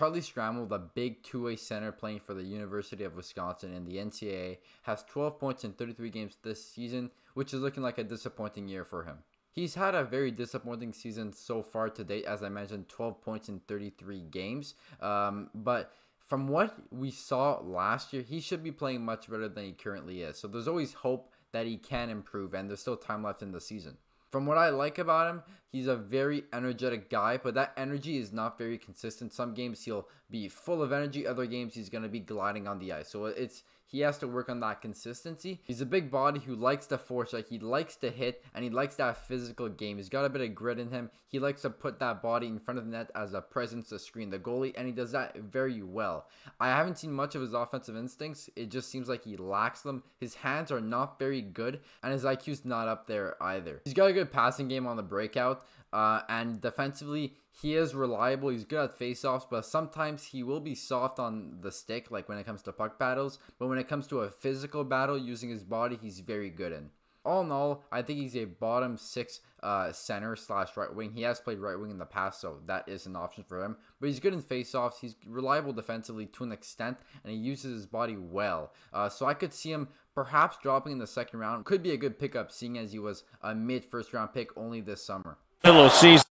Charlie Stramel, the big two-way center playing for the University of Wisconsin in the NCAA, has 12 points in 33 games this season, which is looking like a disappointing year for him. He's had a very disappointing season so far to date, as I mentioned, 12 points in 33 games. Um, but from what we saw last year, he should be playing much better than he currently is. So there's always hope that he can improve, and there's still time left in the season. From what I like about him, he's a very energetic guy, but that energy is not very consistent. Some games he'll be full of energy, other games he's going to be gliding on the ice. So it's he has to work on that consistency. He's a big body who likes to force, like he likes to hit, and he likes that physical game. He's got a bit of grit in him. He likes to put that body in front of the net as a presence to screen the goalie, and he does that very well. I haven't seen much of his offensive instincts. It just seems like he lacks them. His hands are not very good, and his IQ's not up there either. He's got a good passing game on the breakout, uh, and defensively, he is reliable. He's good at faceoffs, but sometimes he will be soft on the stick, like when it comes to puck battles. But when it comes to a physical battle using his body, he's very good in. All in all, I think he's a bottom six uh, center slash right wing. He has played right wing in the past, so that is an option for him. But he's good in faceoffs. He's reliable defensively to an extent, and he uses his body well. Uh, so I could see him perhaps dropping in the second round. Could be a good pickup, seeing as he was a mid first round pick only this summer. Portillo sees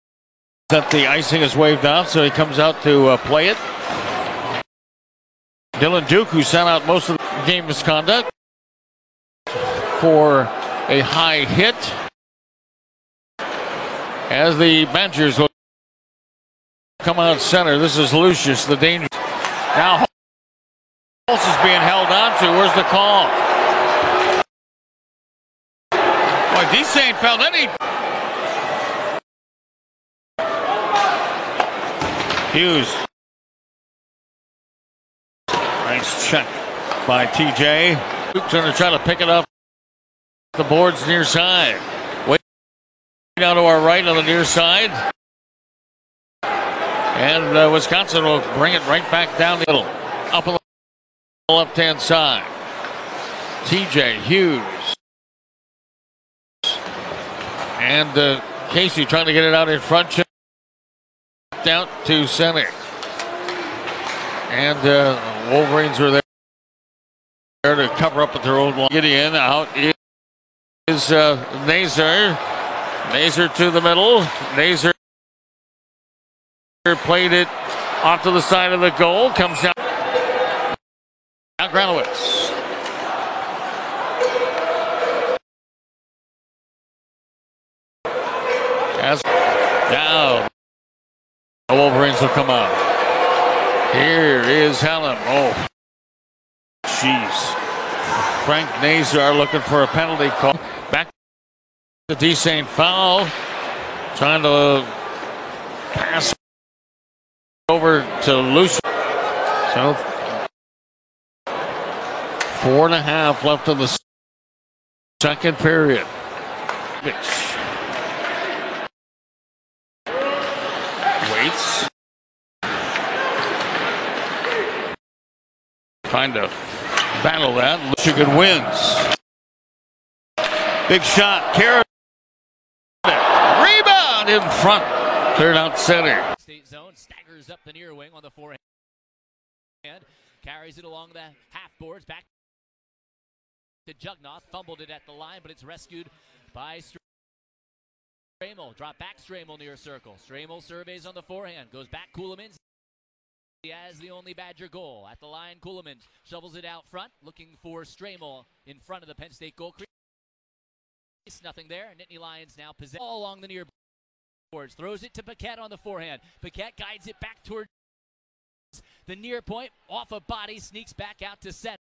that the icing is waved off, so he comes out to uh, play it. Dylan Duke, who sat out most of the game misconduct for a high hit. As the Badgers will come out center, this is Lucius, the danger. Now Holtz is being held on to. Where's the call? Boy, ain't felt any Hughes. Nice check by TJ. Going to try to pick it up the boards near side. Way down to our right on the near side. And uh, Wisconsin will bring it right back down the middle. Up on the left hand side. TJ Hughes. And uh, Casey trying to get it out in front out to center. And uh, Wolverines are there, to cover up with their own line. Gideon out uh, Nazar. Nazar to the middle. Nazar played it off to the side of the goal. Comes down. Now Granowitz. As now the Wolverines will come out. Here is Helen. Oh, jeez. Frank Nazar looking for a penalty call. Back to De St. Phalle. Trying to pass over to Lucius. So four and a half left in the second period. waits. Trying to battle that. Michigan wins. Big shot. Carrot. Rebound in front. Cleared out center. State zone staggers up the near wing on the forehand. Carries it along the half boards. Back to Jugnoth. Fumbled it at the line, but it's rescued by Stramel, drop back Stramel near circle. Stramel surveys on the forehand, goes back Ceulemans. He has the only Badger goal. At the line, Ceulemans shovels it out front, looking for Stramel in front of the Penn State goal crease. Nothing there. Nittany Lions now possess all along the near boards. Throws it to Paquette on the forehand. Paquette guides it back towards the near point. Off a body, sneaks back out to center.